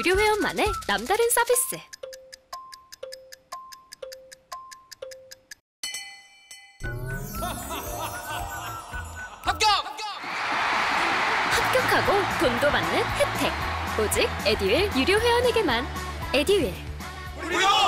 유료 회원만의 남다른 서비스. 합격! 합격하고 돈도 받는 혜택. 오직 에듀윌 유료 회원에게만. 에듀윌. 합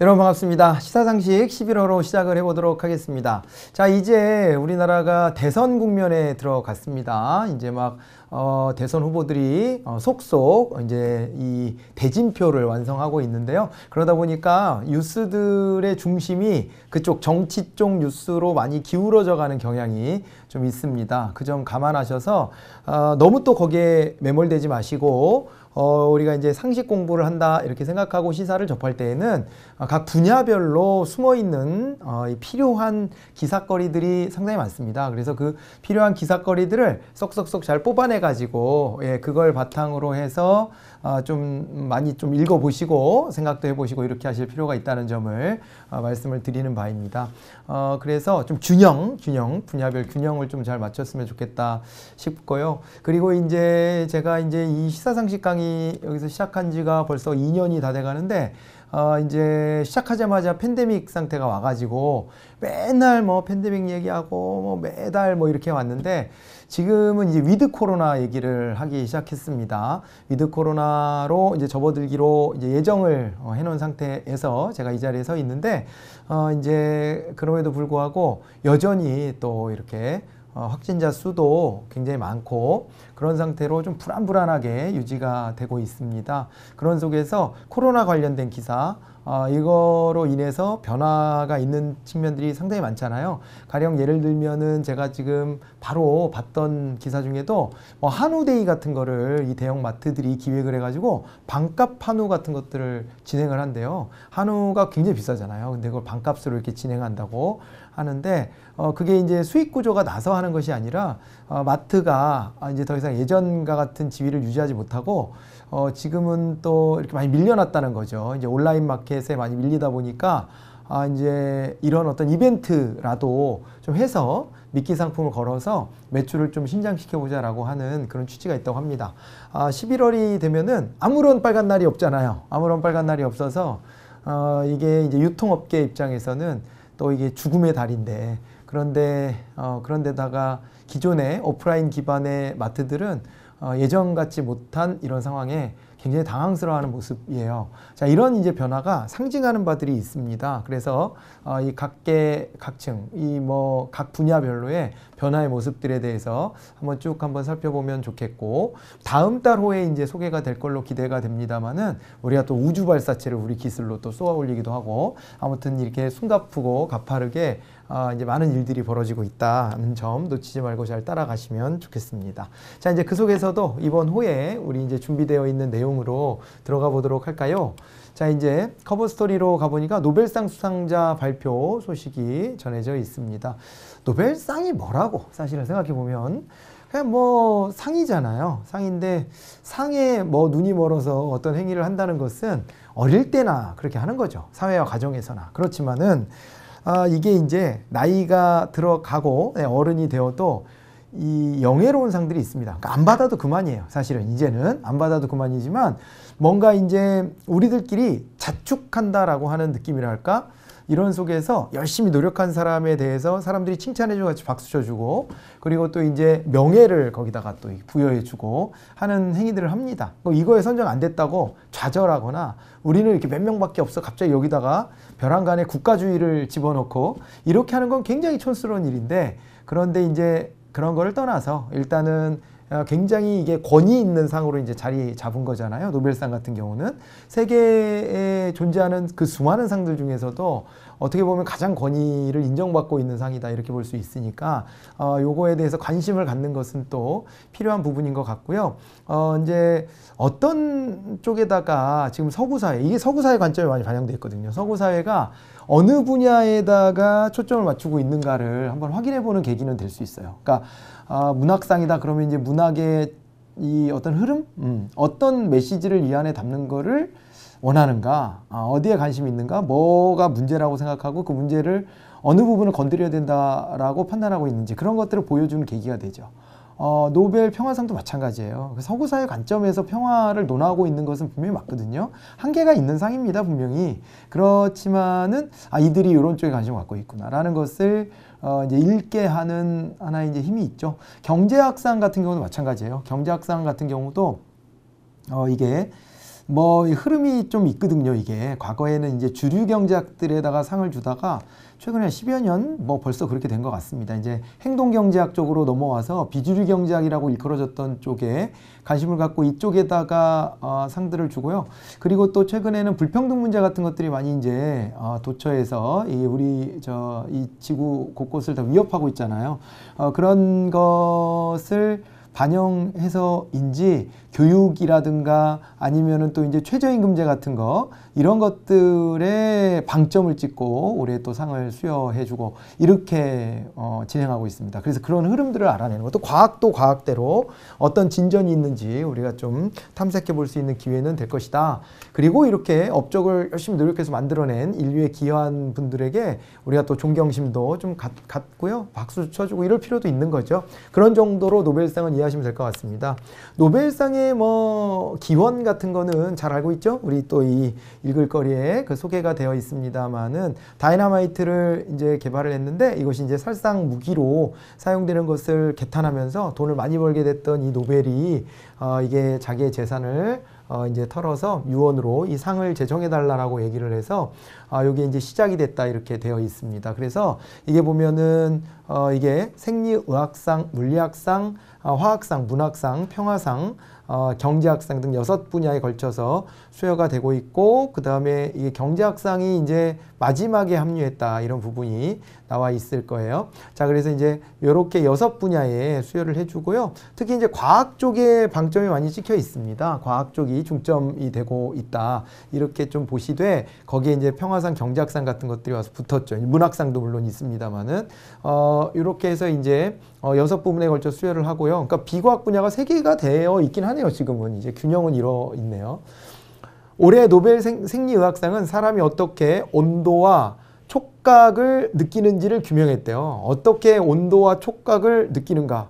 여러분 반갑습니다. 시사상식 11호로 시작을 해보도록 하겠습니다. 자, 이제 우리나라가 대선 국면에 들어갔습니다. 이제 막, 어, 대선 후보들이 어, 속속 이제 이 대진표를 완성하고 있는데요. 그러다 보니까 뉴스들의 중심이 그쪽 정치 쪽 뉴스로 많이 기울어져 가는 경향이 좀 있습니다. 그 점 감안하셔서, 어, 너무 또 거기에 매몰되지 마시고, 어, 우리가 이제 상식 공부를 한다 이렇게 생각하고 시사를 접할 때에는 어, 각 분야별로 숨어 있는 어, 이 필요한 기사거리들이 상당히 많습니다. 그래서 그 필요한 기사거리들을 쏙쏙쏙 잘 뽑아내 가지고 예, 그걸 바탕으로 해서 어, 좀 많이 좀 읽어보시고 생각도 해보시고 이렇게 하실 필요가 있다는 점을 어, 말씀을 드리는 바입니다. 어, 그래서 좀 균형, 균형 분야별 균형을 좀 잘 맞췄으면 좋겠다 싶고요. 그리고 이제 제가 이제 이 시사상식 강의 여기서 시작한 지가 벌써 2년이 다 돼가는데 어, 이제 시작하자마자 팬데믹 상태가 와가지고 맨날 뭐 팬데믹 얘기하고 뭐 매달 뭐 이렇게 왔는데 지금은 이제 위드 코로나 얘기를 하기 시작했습니다. 위드 코로나로 이제 접어들기로 이제 예정을 어, 해놓은 상태에서 제가 이 자리에 서 있는데 어, 이제 그럼에도 불구하고 여전히 또 이렇게 어, 확진자 수도 굉장히 많고 그런 상태로 좀 불안불안하게 유지가 되고 있습니다. 그런 속에서 코로나 관련된 기사 어, 이거로 인해서 변화가 있는 측면들이 상당히 많잖아요. 가령 예를 들면은 제가 지금 바로 봤던 기사 중에도 뭐 한우데이 같은 거를 이 대형 마트들이 기획을 해가지고 반값 한우 같은 것들을 진행을 한대요. 한우가 굉장히 비싸잖아요. 근데 그걸 반값으로 이렇게 진행한다고 하는데 어 그게 이제 수익 구조가 나서 하는 것이 아니라 어 마트가 이제 더 이상 예전과 같은 지위를 유지하지 못하고 어 지금은 또 이렇게 많이 밀려났다는 거죠. 이제 온라인 마켓에 많이 밀리다 보니까 아 이제 이런 어떤 이벤트라도 좀 해서 미끼 상품을 걸어서 매출을 좀 신장시켜 보자라고 하는 그런 취지가 있다고 합니다. 아 11월이 되면은 아무런 빨간 날이 없잖아요. 아무런 빨간 날이 없어서 어 이게 이제 유통업계 입장에서는 또 이게 죽음의 달인데 그런데 어, 그런데다가 기존의 오프라인 기반의 마트들은 어, 예전 같지 못한 이런 상황에 굉장히 당황스러워하는 모습이에요. 자, 이런 이제 변화가 상징하는 바들이 있습니다. 그래서 어, 이 각계 각층, 이 뭐 각 분야별로의 변화의 모습들에 대해서 한번 쭉 한번 살펴보면 좋겠고 다음 달 호에 이제 소개가 될 걸로 기대가 됩니다만은 우리가 또 우주 발사체를 우리 기술로 또 쏘아 올리기도 하고 아무튼 이렇게 숨가쁘고 가파르게 어, 이제 많은 일들이 벌어지고 있다는 점 놓치지 말고 잘 따라가시면 좋겠습니다. 자, 이제 그 속에서도 이번 호에 우리 이제 준비되어 있는 내용 으로 들어가 보도록 할까요? 자, 이제 커버 스토리로 가보니까 노벨상 수상자 발표 소식이 전해져 있습니다. 노벨상이 뭐라고 사실은 생각해 보면 그냥 뭐 상이잖아요. 상인데 상에 뭐 눈이 멀어서 어떤 행위를 한다는 것은 어릴 때나 그렇게 하는 거죠. 사회와 가정에서나. 그렇지만은 아, 이게 이제 나이가 들어가고 네, 어른이 되어도 이 영예로운 상들이 있습니다. 그러니까 안 받아도 그만이에요. 사실은 이제는 안 받아도 그만이지만 뭔가 이제 우리들끼리 자축한다라고 하는 느낌이랄까? 이런 속에서 열심히 노력한 사람에 대해서 사람들이 칭찬해주고 같이 박수 쳐주고 그리고 또 이제 명예를 거기다가 또 부여해주고 하는 행위들을 합니다. 뭐 이거에 선정 안 됐다고 좌절하거나 우리는 이렇게 몇 명밖에 없어 갑자기 여기다가 벼랑간에 국가주의를 집어넣고 이렇게 하는 건 굉장히 촌스러운 일인데 그런데 이제 그런 거를 떠나서 일단은 어, 굉장히 이게 권위 있는 상으로 이제 자리 잡은 거잖아요. 노벨상 같은 경우는 세계에 존재하는 그 수많은 상들 중에서도 어떻게 보면 가장 권위를 인정받고 있는 상이다 이렇게 볼 수 있으니까 어 요거에 대해서 관심을 갖는 것은 또 필요한 부분인 것 같고요. 어 이제 어떤 쪽에다가 지금 서구 사회 이게 서구 사회 관점이 많이 반영돼 있거든요. 서구 사회가 어느 분야에다가 초점을 맞추고 있는가를 한번 확인해 보는 계기는 될 수 있어요. 그러니까 아, 문학상이다 그러면 이제 문학의 이 어떤 흐름, 음, 어떤 메시지를 이 안에 담는 거를 원하는가, 아, 어디에 관심이 있는가, 뭐가 문제라고 생각하고 그 문제를 어느 부분을 건드려야 된다라고 판단하고 있는지 그런 것들을 보여주는 계기가 되죠. 어, 노벨 평화상도 마찬가지예요. 그 서구사회 관점에서 평화를 논하고 있는 것은 분명히 맞거든요. 한계가 있는 상입니다, 분명히. 그렇지만은, 아, 이들이 이런 쪽에 관심을 갖고 있구나라는 것을 어, 이제 읽게 하는 하나의 이제 힘이 있죠. 경제학상 같은 경우도 마찬가지예요. 경제학상 같은 경우도 어, 이게 뭐 흐름이 좀 있거든요. 이게 과거에는 이제 주류 경제학들에다가 상을 주다가 최근에 10여 년 뭐 벌써 그렇게 된 것 같습니다. 이제 행동 경제학 쪽으로 넘어와서 비주류 경제학이라고 일컬어졌던 쪽에 관심을 갖고 이쪽에다가 어, 상들을 주고요. 그리고 또 최근에는 불평등 문제 같은 것들이 많이 이제 어, 도처에서 이 우리 저 이 지구 곳곳을 다 위협하고 있잖아요. 어, 그런 것을 반영해서인지 교육이라든가 아니면은 또 이제 최저임금제 같은 거 이런 것들에 방점을 찍고 올해 또 상을 수여해주고 이렇게 어, 진행하고 있습니다. 그래서 그런 흐름들을 알아내는 것도 과학도 과학대로 어떤 진전이 있는지 우리가 좀 탐색해 볼 수 있는 기회는 될 것이다. 그리고 이렇게 업적을 열심히 노력해서 만들어낸 인류에 기여한 분들에게 우리가 또 존경심도 좀 갖, 갖고요. 박수 쳐주고 이럴 필요도 있는 거죠. 그런 정도로 노벨상은 이해하시면 될 것 같습니다. 노벨상의 뭐 기원 같은 거는 잘 알고 있죠. 우리 또 이 읽을 거리에 그 소개가 되어 있습니다만은 다이나마이트를 이제 개발을 했는데 이것이 이제 살상 무기로 사용되는 것을 개탄하면서 돈을 많이 벌게 됐던 이 노벨이 어 이게 자기의 재산을 어 이제 털어서 유언으로 이 상을 제정해 달라라고 얘기를 해서 아 요게 이제 시작이 됐다 이렇게 되어 있습니다. 그래서 이게 보면은 어 이게 생리의학상, 물리학상, 어 화학상, 문학상, 평화상 어, 경제학상 등 여섯 분야에 걸쳐서 수여가 되고 있고 그 다음에 이 경제학상이 이제 마지막에 합류했다 이런 부분이 나와 있을 거예요. 자 그래서 이제 이렇게 여섯 분야에 수여를 해주고요. 특히 이제 과학 쪽에 방점이 많이 찍혀 있습니다. 과학 쪽이 중점이 되고 있다 이렇게 좀 보시되 거기에 이제 평화상, 경제학상 같은 것들이 와서 붙었죠. 문학상도 물론 있습니다만은 어, 이렇게 해서 이제 어, 여섯 부분에 걸쳐 수여를 하고요. 그러니까 비과학 분야가 세 개가 되어 있긴 하네요. 지금은 이제 균형은 이루어 있네요. 올해 노벨 생, 생리의학상은 사람이 어떻게 온도와 촉각을 느끼는지를 규명했대요. 어떻게 온도와 촉각을 느끼는가.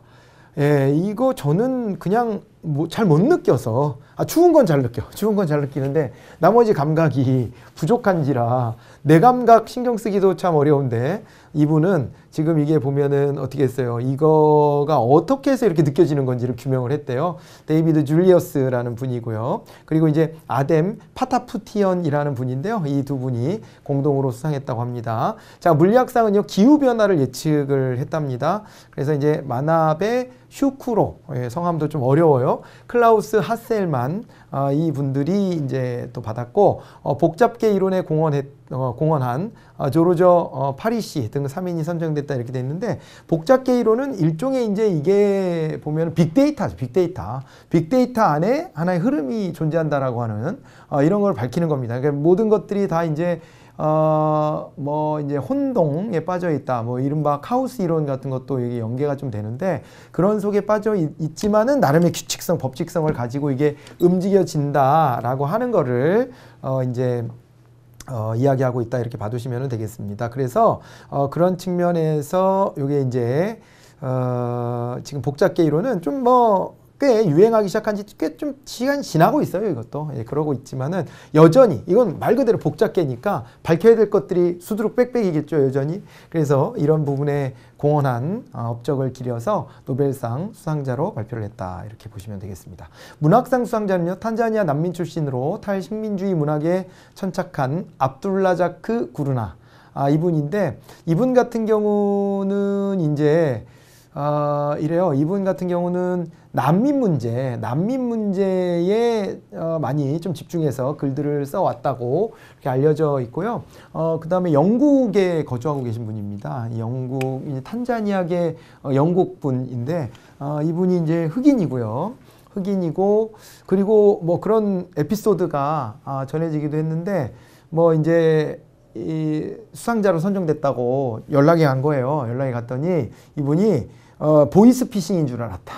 예, 이거 저는 그냥 뭐 잘 못 느껴서 아 추운 건 잘 느껴. 추운 건 잘 느끼는데 나머지 감각이 부족한지라 내 감각 신경 쓰기도 참 어려운데 이분은 지금 이게 보면은 어떻게 했어요? 이거가 어떻게 해서 이렇게 느껴지는 건지를 규명을 했대요. 데이비드 줄리어스라는 분이고요. 그리고 이제 아뎀 파타푸티언이라는 분인데요. 이 두 분이 공동으로 수상했다고 합니다. 자 물리학상은요 기후 변화를 예측을 했답니다. 그래서 이제 마나베 슈쿠로 예, 성함도 좀 어려워요. 클라우스 하셀만 아, 이 분들이 이제 또 받았고 어, 복잡계 이론에 공헌했 어, 공헌한 어, 조르저 어, 파리시 등 3인이 선정됐다 이렇게 돼 있는데 복잡계 이론은 일종의 이제 이게 보면 빅데이터죠 빅데이터 빅데이터 안에 하나의 흐름이 존재한다라고 하는 어, 이런 걸 밝히는 겁니다. 그러니까 모든 것들이 다 이제 어, 뭐, 이제 혼동에 빠져 있다. 뭐, 이른바 카오스 이론 같은 것도 이게 연계가 좀 되는데, 그런 속에 빠져 있, 지만은 나름의 규칙성, 법칙성을 가지고 이게 움직여진다라고 하는 거를, 어, 이제, 어, 이야기하고 있다. 이렇게 봐두시면 되겠습니다. 그래서, 어, 그런 측면에서 요게 이제, 어, 지금 복잡계 이론은 좀뭐 꽤 유행하기 시작한 지 꽤 좀 시간이 지나고 있어요 이것도. 예, 그러고 있지만은 여전히 이건 말 그대로 복잡계니까 밝혀야 될 것들이 수두룩 빽빽이겠죠 여전히. 그래서 이런 부분에 공헌한 어, 업적을 기려서 노벨상 수상자로 발표를 했다 이렇게 보시면 되겠습니다. 문학상 수상자는요 탄자니아 난민 출신으로 탈식민주의 문학에 천착한 압둘라자크 구르나. 아, 이분인데 이분 같은 경우는 이제 어, 이래요. 이분 같은 경우는 난민 문제, 난민 문제에 어, 많이 좀 집중해서 글들을 써왔다고 이렇게 알려져 있고요. 어, 그 다음에 영국에 거주하고 계신 분입니다. 영국, 탄자니아계 어, 영국 분인데, 어, 이분이 이제 흑인이고요. 흑인이고, 그리고 뭐 그런 에피소드가 아, 전해지기도 했는데, 뭐 이제 이 수상자로 선정됐다고 연락이 간 거예요. 연락이 갔더니 이분이 어, 보이스피싱인 줄 알았다.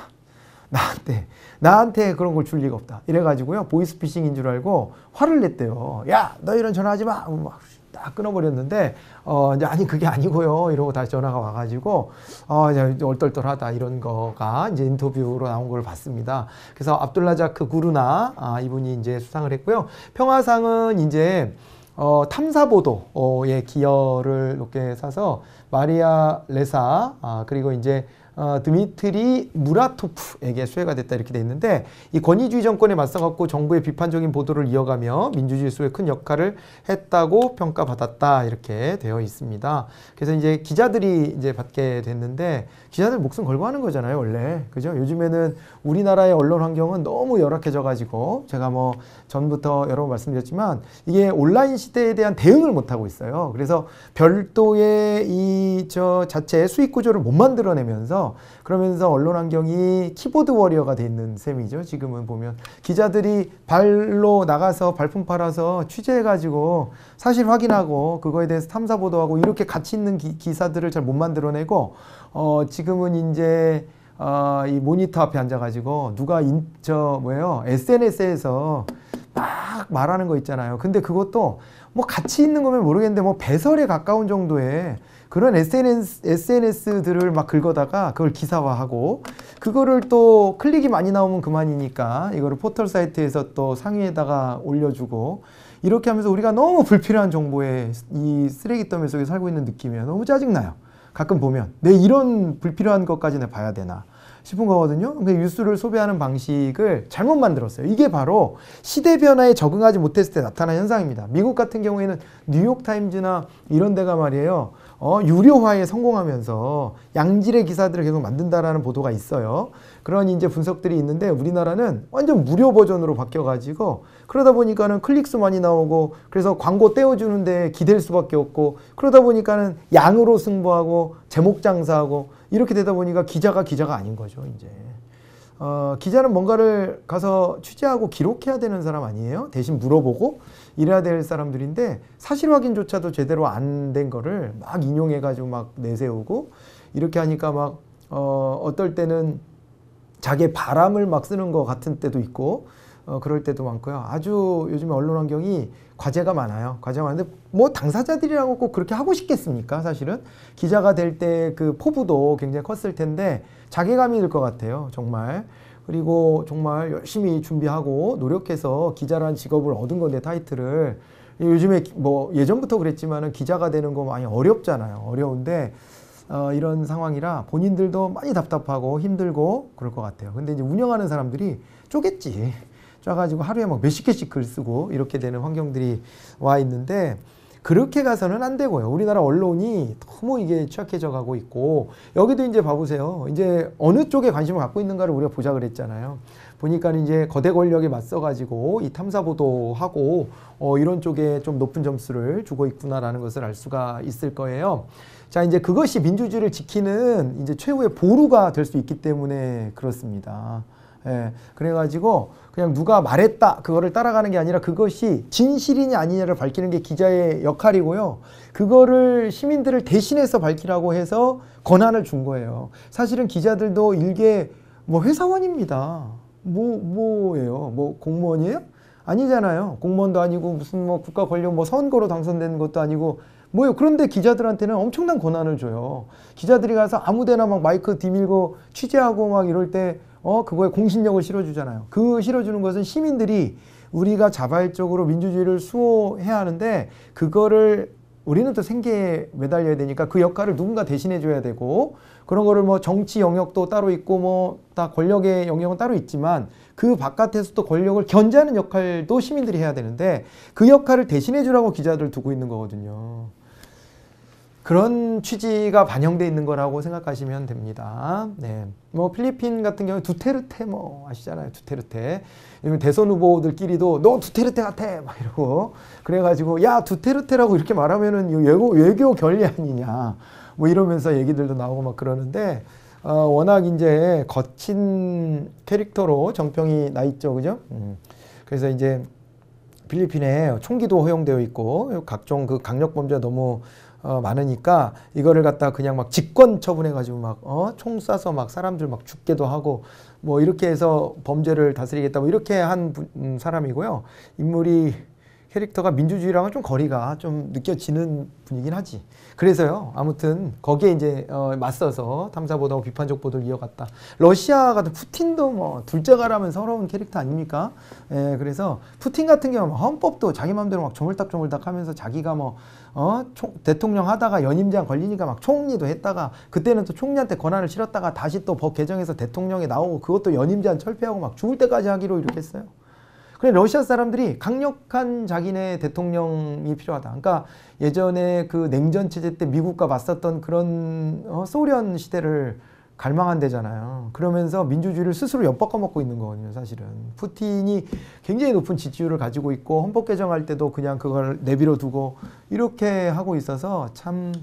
나한테 나한테 그런 걸 줄 리가 없다. 이래가지고요 보이스피싱인 줄 알고 화를 냈대요. 야너 이런 전화하지 마. 막 딱 끊어버렸는데 어 이제 아니 그게 아니고요 이러고 다시 전화가 와가지고 어 이제 얼떨떨하다 이런 거가 이제 인터뷰로 나온 걸 봤습니다. 그래서 압둘라자크 구르나 아, 이분이 이제 수상을 했고요. 평화상은 이제 어, 탐사보도의 기여를 높게 사서 마리아 레사 아, 그리고 이제 어, 드미트리 무라토프에게 수혜가 됐다 이렇게 돼 있는데 이 권위주의 정권에 맞서갖고 정부의 비판적인 보도를 이어가며 민주주의 수에 큰 역할을 했다고 평가받았다 이렇게 되어 있습니다. 그래서 이제 기자들이 이제 받게 됐는데 기자들 목숨 걸고 하는 거잖아요 원래 그죠? 요즘에는 우리나라의 언론 환경은 너무 열악해져 가지고 제가 뭐 전부터 여러 번 말씀드렸지만 이게 온라인 시대에 대한 대응을 못 하고 있어요. 그래서 별도의 이 저 자체 수익 구조를 못 만들어내면서 그러면서 언론 환경이 키보드 워리어가 돼 있는 셈이죠. 지금은 보면 기자들이 발로 나가서 발품 팔아서 취재해가지고 사실 확인하고 그거에 대해서 탐사 보도하고 이렇게 가치 있는 기, 기사들을 잘 못 만들어내고 어 지금은 이제 어, 이 모니터 앞에 앉아가지고 누가 인, 저 뭐예요 SNS에서 막 말하는 거 있잖아요. 근데 그것도 뭐 가치 있는 거면 모르겠는데 뭐 배설에 가까운 정도의 그런 SNS, SNS들을 막 긁어다가 그걸 기사화하고 그거를 또 클릭이 많이 나오면 그만이니까 이거를 포털 사이트에서 또 상위에다가 올려주고 이렇게 하면서 우리가 너무 불필요한 정보에 이 쓰레기더미 속에 살고 있는 느낌이에요. 너무 짜증나요. 가끔 보면 내 이런 불필요한 것까지 내 봐야 되나 싶은 거거든요. 그 뉴스를 소비하는 방식을 잘못 만들었어요. 이게 바로 시대 변화에 적응하지 못했을 때 나타난 현상입니다. 미국 같은 경우에는 뉴욕 타임즈나 이런 데가 말이에요. 어, 유료화에 성공하면서 양질의 기사들을 계속 만든다라는 보도가 있어요. 그런 이제 분석들이 있는데 우리나라는 완전 무료 버전으로 바뀌어가지고 그러다 보니까는 클릭수 많이 나오고 그래서 광고 떼어주는데 기댈 수밖에 없고 그러다 보니까는 양으로 승부하고 제목 장사하고 이렇게 되다 보니까 기자가 기자가 아닌 거죠 이제. 어, 기자는 뭔가를 가서 취재하고 기록해야 되는 사람 아니에요? 대신 물어보고 이래야 될 사람들인데 사실 확인조차도 제대로 안 된 거를 막 인용해가지고 막 내세우고 이렇게 하니까 막 어, 어떨 때는 자기의 바람을 막 쓰는 것 같은 때도 있고 어, 그럴 때도 많고요. 아주 요즘 언론 환경이 과제가 많아요. 과제가 많은데 뭐 당사자들이라고 꼭 그렇게 하고 싶겠습니까? 사실은 기자가 될 때 그 포부도 굉장히 컸을 텐데 자괴감이 들 것 같아요. 정말. 그리고 정말 열심히 준비하고 노력해서 기자라는 직업을 얻은 건데 타이틀을 요즘에 뭐 예전부터 그랬지만은 기자가 되는 거 많이 어렵잖아요. 어려운데 어, 이런 상황이라 본인들도 많이 답답하고 힘들고 그럴 것 같아요. 근데 이제 운영하는 사람들이 쪼겠지. 쪄가지고 하루에 막 몇십 개씩 글 쓰고 이렇게 되는 환경들이 와 있는데 그렇게 가서는 안 되고요. 우리나라 언론이 너무 이게 취약해져 가고 있고 여기도 이제 봐보세요. 이제 어느 쪽에 관심을 갖고 있는가를 우리가 보자 그랬잖아요. 보니까 이제 거대 권력에 맞서 가지고 이 탐사 보도하고 어 이런 쪽에 좀 높은 점수를 주고 있구나라는 것을 알 수가 있을 거예요. 자, 이제 그것이 민주주의를 지키는 이제 최후의 보루가 될 수 있기 때문에 그렇습니다. 예, 그래가지고 그냥 누가 말했다 그거를 따라가는 게 아니라 그것이 진실이냐 아니냐를 밝히는 게 기자의 역할이고요. 그거를 시민들을 대신해서 밝히라고 해서 권한을 준 거예요. 사실은 기자들도 일개 뭐 회사원입니다. 뭐 뭐예요? 뭐 공무원이에요? 아니잖아요. 공무원도 아니고 무슨 뭐 국가 권력 뭐 선거로 당선된 것도 아니고 뭐요? 그런데 기자들한테는 엄청난 권한을 줘요. 기자들이 가서 아무데나 막 마이크 뒤밀고 취재하고 막 이럴 때 어, 그거에 공신력을 실어주잖아요. 그 실어주는 것은 시민들이 우리가 자발적으로 민주주의를 수호해야 하는데 그거를 우리는 또 생계에 매달려야 되니까 그 역할을 누군가 대신해 줘야 되고 그런 거를 뭐 정치 영역도 따로 있고 뭐 다 권력의 영역은 따로 있지만 그 바깥에서 또 권력을 견제하는 역할도 시민들이 해야 되는데 그 역할을 대신해 주라고 기자들 두고 있는 거거든요. 그런 취지가 반영돼 있는 거라고 생각하시면 됩니다. 네. 뭐 필리핀 같은 경우 두테르테 뭐 아시잖아요. 두테르테. 대선 후보들끼리도 너 두테르테 같아 막 이러고 그래가지고 야 두테르테라고 이렇게 말하면은 외교 외교 결례 아니냐 뭐 이러면서 얘기들도 나오고 막 그러는데 어, 워낙 이제 거친 캐릭터로 정평이 나 있죠, 그죠? 음. 그래서 이제 필리핀에 총기도 허용되어 있고 각종 그 강력 범죄가 너무 어, 많으니까 이거를 갖다 그냥 막 직권 처분해가지고 막, 어, 총 쏴서 막 사람들 막 죽게도 하고 뭐 이렇게 해서 범죄를 다스리겠다 뭐 이렇게 한 분, 음, 사람이고요. 인물이 캐릭터가 민주주의랑은 좀 거리가 좀 느껴지는 분이긴 하지. 그래서요. 아무튼 거기에 이제 어, 맞서서 탐사보도하고 비판적 보도를 이어갔다. 러시아 같은 푸틴도 뭐 둘째가라면 서러운 캐릭터 아닙니까? 예, 그래서 푸틴 같은 경우는 헌법도 자기 마음대로 막 조물딱조물딱 하면서 자기가 뭐 어, 총, 대통령 하다가 연임제한 걸리니까 막 총리도 했다가 그때는 또 총리한테 권한을 실었다가 다시 또 법 개정해서 대통령에 나오고 그것도 연임제한 철폐하고 막 죽을 때까지 하기로 이렇게 했어요. 그래 러시아 사람들이 강력한 자기네 대통령이 필요하다. 그러니까 예전에 그 냉전 체제 때 미국과 맞섰던 그런 어, 소련 시대를 갈망한대잖아요. 그러면서 민주주의를 스스로 엿바꿔 먹고 있는 거거든요, 사실은. 푸틴이 굉장히 높은 지지율을 가지고 있고 헌법 개정할 때도 그냥 그걸 내비로 두고 이렇게 하고 있어서 참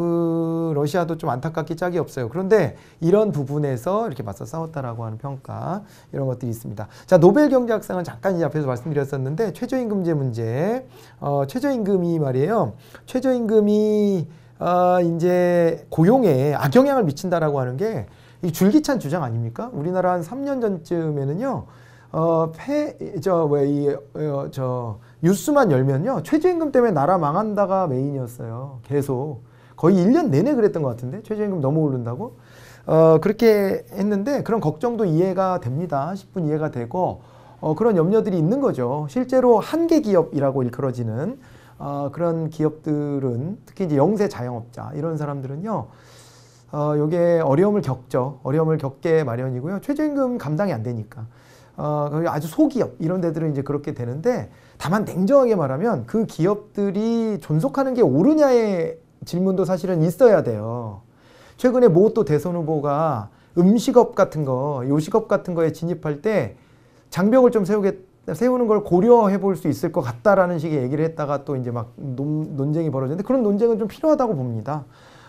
그 러시아도 좀 안타깝게 짝이 없어요. 그런데 이런 부분에서 이렇게 맞서 싸웠다라고 하는 평가 이런 것들이 있습니다. 자 노벨 경제학상은 잠깐 이제 앞에서 말씀드렸었는데 최저임금제 문제, 어, 최저임금이 말이에요. 최저임금이 어, 이제 고용에 악영향을 미친다라고 하는 게 이 줄기찬 주장 아닙니까? 우리나라 한 3년 전쯤에는요. 어, 폐, 저, 왜, 이, 어, 저, 뉴스만 열면요. 최저임금 때문에 나라 망한다가 메인이었어요. 계속. 거의 1년 내내 그랬던 것 같은데. 최저임금 너무 오른다고. 어, 그렇게 했는데 그런 걱정도 이해가 됩니다. 10분 이해가 되고, 어, 그런 염려들이 있는 거죠. 실제로 한계 기업이라고 일컬어지는 어, 그런 기업들은 특히 이제 영세 자영업자 이런 사람들은요. 어, 요게 어려움을 겪죠. 어려움을 겪게 마련이고요. 최저임금 감당이 안 되니까. 어, 아주 소기업 이런 데들은 이제 그렇게 되는데 다만 냉정하게 말하면 그 기업들이 존속하는 게 옳으냐의 질문도 사실은 있어야 돼요. 최근에 모 또 대선 후보가 음식업 같은 거, 요식업 같은 거에 진입할 때 장벽을 좀 세우게 세우는 걸 고려해 볼 수 있을 것 같다라는 식의 얘기를 했다가 또 이제 막 논, 논쟁이 벌어졌는데 그런 논쟁은 좀 필요하다고 봅니다.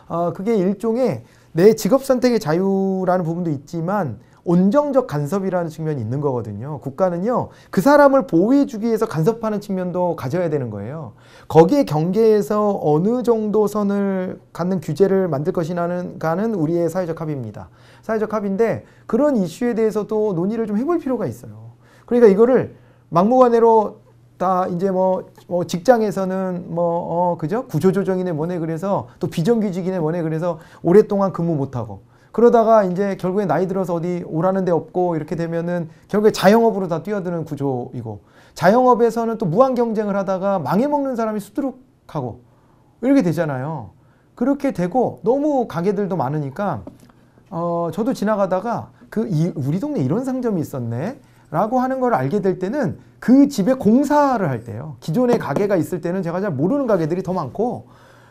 어, 그게 일종의 내 직업 선택의 자유라는 부분도 있지만 온정적 간섭이라는 측면이 있는 거거든요. 국가는요, 그 사람을 보호해주기 위해서 간섭하는 측면도 가져야 되는 거예요. 거기에 경계에서 어느 정도 선을 갖는 규제를 만들 것이냐는 우리의 사회적 합의입니다. 사회적 합의인데 그런 이슈에 대해서도 논의를 좀 해볼 필요가 있어요. 그러니까 이거를 막무가내로 다 이제 뭐, 뭐 직장에서는 뭐, 어, 그죠? 구조조정이네 뭐네 그래서 또 비정규직이네 뭐네 그래서 오랫동안 근무 못하고 그러다가 이제 결국에 나이 들어서 어디 오라는 데 없고 이렇게 되면은 결국에 자영업으로 다 뛰어드는 구조이고 자영업에서는 또 무한 경쟁을 하다가 망해먹는 사람이 수두룩하고 이렇게 되잖아요. 그렇게 되고 너무 가게들도 많으니까 어, 저도 지나가다가 그 이, 우리 동네 이런 상점이 있었네. 라고 하는 걸 알게 될 때는 그 집에 공사를 할 때요. 기존에 가게가 있을 때는 제가 잘 모르는 가게들이 더 많고,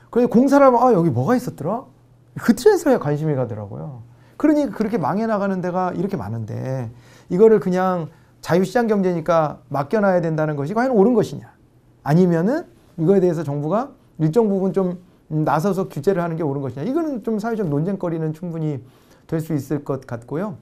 그래서 공사를 하면, 아, 여기 뭐가 있었더라? 그때서야 관심이 가더라고요. 그러니 그렇게 망해 나가는 데가 이렇게 많은데, 이거를 그냥 자유시장 경제니까 맡겨놔야 된다는 것이 과연 옳은 것이냐? 아니면은 이거에 대해서 정부가 일정 부분 좀 나서서 규제를 하는 게 옳은 것이냐? 이거는 좀 사회적 논쟁거리는 충분히 될 수 있을 것 같고요.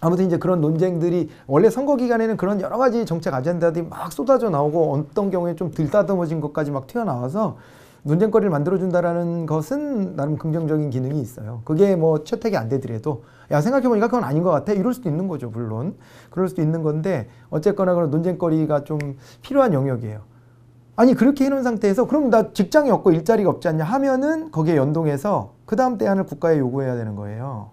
아무튼 이제 그런 논쟁들이 원래 선거 기간에는 그런 여러 가지 정책 아젠다들이 막 쏟아져 나오고 어떤 경우에 좀 들다듬어진 것까지 막 튀어나와서 논쟁거리를 만들어준다라는 것은 나름 긍정적인 기능이 있어요. 그게 뭐 채택이 안 되더라도 야 생각해보니까 그건 아닌 것 같아 이럴 수도 있는 거죠 물론 그럴 수도 있는 건데 어쨌거나 그런 논쟁거리가 좀 필요한 영역이에요. 아니 그렇게 해놓은 상태에서 그럼 나 직장이 없고 일자리가 없지 않냐 하면은 거기에 연동해서 그 다음 대안을 국가에 요구해야 되는 거예요.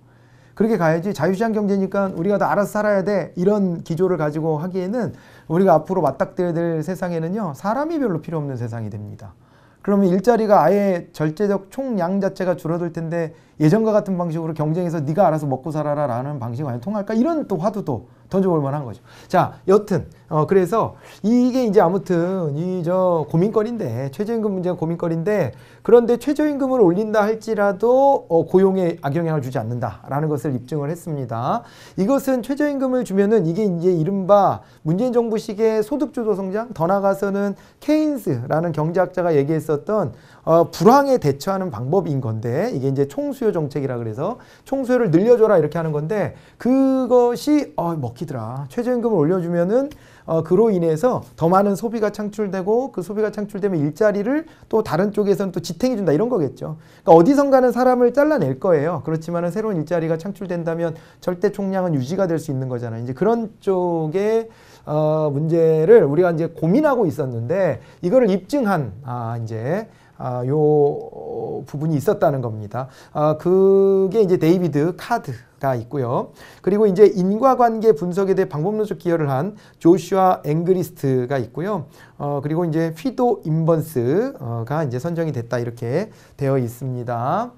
그렇게 가야지 자유시장 경제니까 우리가 다 알아서 살아야 돼 이런 기조를 가지고 하기에는 우리가 앞으로 맞닥뜨려야 될 세상에는요 사람이 별로 필요 없는 세상이 됩니다. 그러면 일자리가 아예 절제적 총량 자체가 줄어들 텐데 예전과 같은 방식으로 경쟁해서 네가 알아서 먹고 살아라 라는 방식이 과연 통할까? 이런 또 화두도 던져볼 만한 거죠. 자, 여튼 어 그래서 이게 이제 아무튼 이 저 고민거리인데 최저임금 문제가 고민거리인데 그런데 최저임금을 올린다 할지라도 어 고용에 악영향을 주지 않는다라는 것을 입증을 했습니다. 이것은 최저임금을 주면은 이게 이제 이른바 문재인 정부식의 소득주도 성장 더 나가서는 케인스라는 경제학자가 얘기했었던 어 불황에 대처하는 방법인 건데 이게 이제 총수요 정책이라 그래서 총수요를 늘려줘라 이렇게 하는 건데 그것이 어 먹히더라. 최저임금을 올려주면은 어, 그로 인해서 더 많은 소비가 창출되고 그 소비가 창출되면 일자리를 또 다른 쪽에서는 또 지탱해 준다 이런 거겠죠. 그러니까 어디선가는 사람을 잘라낼 거예요. 그렇지만은 새로운 일자리가 창출된다면 절대 총량은 유지가 될 수 있는 거잖아요. 이제 그런 쪽에 어, 문제를 우리가 이제 고민하고 있었는데 이거를 입증한 아, 이제 아, 요 부분이 있었다는 겁니다. 아, 그게 이제 데이비드 카드가 있고요. 그리고 이제 인과관계 분석에 대해 방법론적 기여를 한 조슈아 앵그리스트가 있고요. 어, 그리고 이제 휘도 임번스가 이제 선정이 됐다 이렇게 되어 있습니다.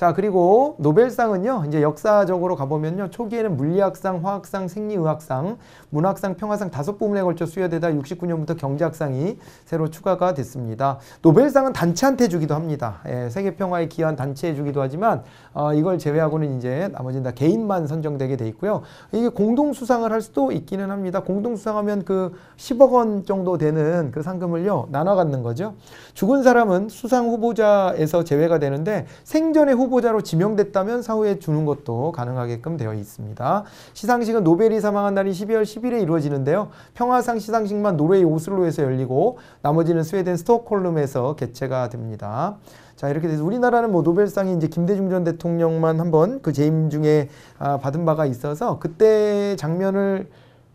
자, 그리고 노벨상은요, 이제 역사적으로 가보면요, 초기에는 물리학상, 화학상, 생리의학상, 문학상, 평화상 다섯 부문에 걸쳐 수여되다 69년부터 경제학상이 새로 추가가 됐습니다. 노벨상은 단체한테 주기도 합니다. 예, 세계 평화에 기여한 단체에 주기도 하지만, 어, 이걸 제외하고는 이제 나머지는 다 개인만 선정되게 돼 있고요. 이게 공동 수상을 할 수도 있기는 합니다. 공동 수상하면 그 10억 원 정도 되는 그 상금을요, 나눠 갖는 거죠. 죽은 사람은 수상 후보자에서 제외가 되는데, 생전의 후보 자로 지명됐다면 사후에 주는 것도 가능하게끔 되어 있습니다. 시상식은 노벨이 사망한 날인 12월 10일에 이루어지는데요. 평화상 시상식만 노르웨이 오슬로에서 열리고 나머지는 스웨덴 스톡홀름에서 개최가 됩니다. 자 이렇게 돼서 우리나라는 뭐 노벨상이 이제 김대중 전 대통령만 한번 그 재임 중에 아, 받은 바가 있어서 그때 장면을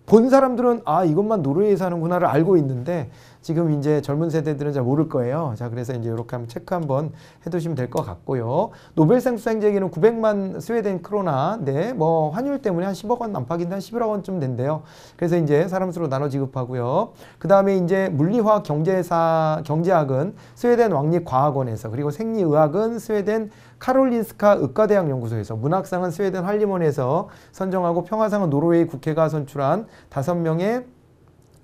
본 사람들은 아 이것만 노르웨이에서 하는구나를 알고 있는데 지금 이제 젊은 세대들은 잘 모를 거예요. 자 그래서 이제 이렇게 한번 체크 한번 해두시면 될 것 같고요. 노벨상 수상자에게는 900만 스웨덴 크로나, 네, 뭐 환율 때문에 한 10억 원 안팎인데 한 11억 원쯤 된대요. 그래서 이제 사람 수로 나눠 지급하고요. 그 다음에 이제 물리화학 경제사 경제학은 스웨덴 왕립과학원에서 그리고 생리의학은 스웨덴 카롤린스카 의과대학 연구소에서 문학상은 스웨덴 한림원에서 선정하고 평화상은 노르웨이 국회가 선출한 다섯 명의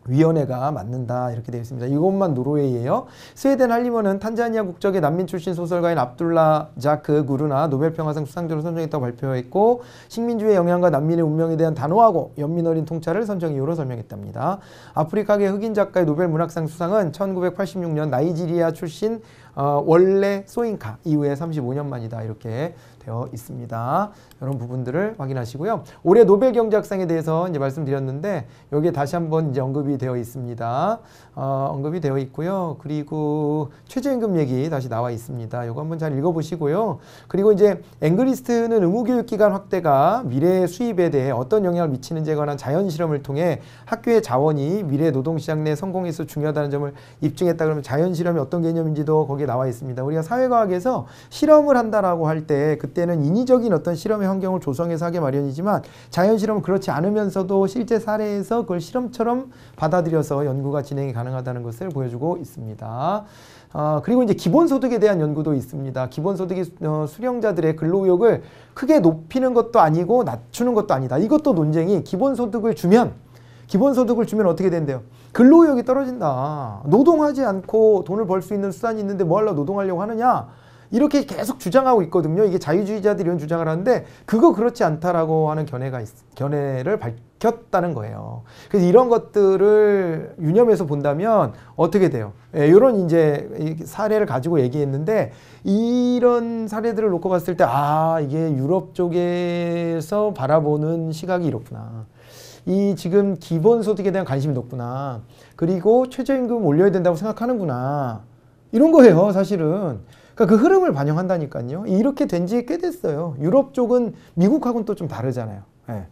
위원회가 맡는다 이렇게 되어 있습니다. 이것만 노르웨이예요. 스웨덴 한림원은 탄자니아 국적의 난민 출신 소설가인 압둘라자크 구르나 노벨 평화상 수상자로 선정했다고 발표했고 식민주의 영향과 난민의 운명에 대한 단호하고 연민 어린 통찰을 선정 이유로 설명했답니다. 아프리카계 흑인 작가의 노벨 문학상 수상은 1986년 나이지리아 출신 어, 원래 소인카 이후에 35년 만이다 이렇게 되어 있습니다. 이런 부분들을 확인하시고요. 올해 노벨 경제학상에 대해서 이제 말씀드렸는데 여기에 다시 한번 이제 언급이 되어 있습니다. 어, 언급이 되어 있고요. 그리고 최저임금 얘기 다시 나와 있습니다. 이거 한번 잘 읽어보시고요. 그리고 이제 앵그리스트는 의무교육기간 확대가 미래 수입에 대해 어떤 영향을 미치는지에 관한 자연 실험을 통해 학교의 자원이 미래 노동시장 내 성공에서 중요하다는 점을 입증했다 그러면 자연 실험이 어떤 개념인지도 거기에 나와 있습니다. 우리가 사회과학에서 실험을 한다라고 할 때 그 때는 인위적인 어떤 실험의 환경을 조성해서 하게 마련이지만 자연 실험은 그렇지 않으면서도 실제 사례에서 그걸 실험처럼 받아들여서 연구가 진행이 가능하다는 것을 보여주고 있습니다. 어, 그리고 이제 기본소득에 대한 연구도 있습니다. 기본소득이 어, 수령자들의 근로의욕을 크게 높이는 것도 아니고 낮추는 것도 아니다. 이것도 논쟁이 기본소득을 주면 기본소득을 주면 어떻게 된대요? 근로의욕이 떨어진다. 노동하지 않고 돈을 벌 수 있는 수단이 있는데 뭐 하려고 노동하려고 하느냐? 이렇게 계속 주장하고 있거든요. 이게 자유주의자들이 이런 주장을 하는데 그거 그렇지 않다라고 하는 견해가 있, 견해를 밝혔다는 거예요. 그래서 이런 것들을 유념해서 본다면 어떻게 돼요? 예, 이런 이제 사례를 가지고 얘기했는데 이런 사례들을 놓고 봤을 때 아, 이게 유럽 쪽에서 바라보는 시각이 이렇구나. 이 지금 기본소득에 대한 관심이 높구나. 그리고 최저임금 올려야 된다고 생각하는구나. 이런 거예요, 사실은. 그러니까 그 흐름을 반영한다니까요. 이렇게 된 지 꽤 됐어요. 유럽 쪽은 미국하고는 또 좀 다르잖아요. 예.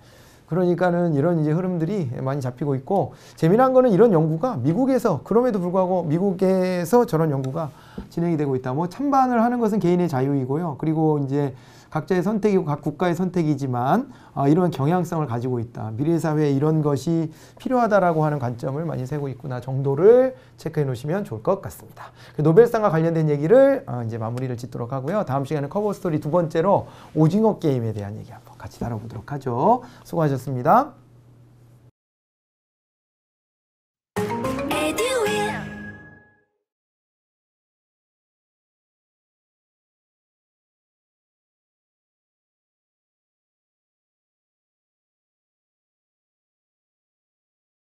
그러니까는 이런 이제 흐름들이 많이 잡히고 있고 재미난 거는 이런 연구가 미국에서 그럼에도 불구하고 미국에서 저런 연구가 진행이 되고 있다. 뭐 찬반을 하는 것은 개인의 자유이고요. 그리고 이제 각자의 선택이고 각 국가의 선택이지만 어, 이런 경향성을 가지고 있다. 미래 사회에 이런 것이 필요하다라고 하는 관점을 많이 세고 있구나 정도를 체크해 놓으시면 좋을 것 같습니다. 그 노벨상과 관련된 얘기를 어, 이제 마무리를 짓도록 하고요. 다음 시간에 커버 스토리 두 번째로 오징어 게임에 대한 얘기 한번 같이 다뤄보도록 하죠. 수고하셨습니다.